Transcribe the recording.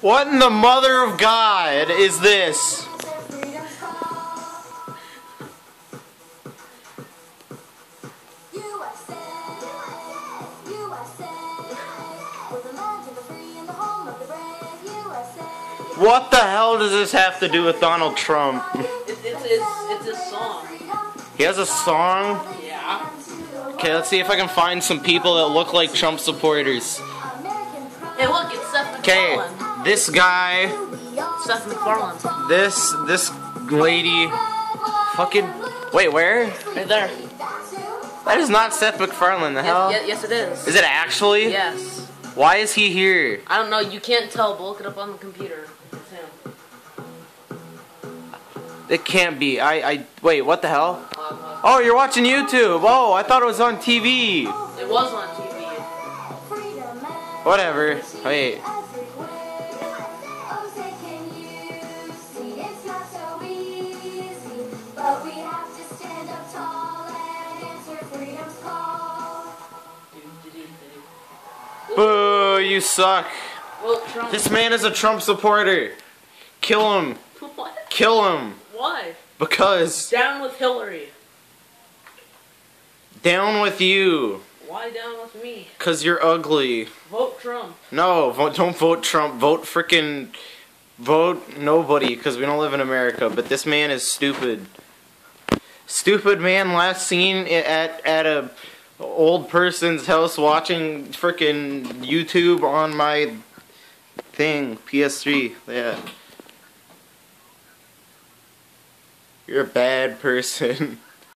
What in the mother of God is this? What the hell does this have to do with Donald Trump? It's, it's, it's, it's a song. He has a song? Yeah. Okay, let's see if I can find some people that look like Trump supporters. Hey, look, it's Seth Okay, MacFarlane. This guy, Seth MacFarlane. this this lady, fucking wait, where? Right there. That is not Seth MacFarlane. The hell? Yes, yes, it is. Is it actually? Yes. Why is he here? I don't know. You can't tell, but look it up on the computer. It's him. It can't be. I I wait. What the hell? Oh, you're watching YouTube. Oh, I thought it was on TV. it was on TV. Whatever. Wait. You suck. Well, Trump. This man is a Trump supporter. Kill him. what? Kill him. Why? Because Down with Hillary. down with you. Why down with me? Cause you're ugly. Vote Trump. No, vote, don't vote Trump. Vote frickin' vote nobody. Cause we don't live in America. But this man is stupid. Stupid man. Last seen at at a old person's house watching freaking YouTube on my thing PS3. Yeah. You're a bad person.